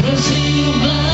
Brasil,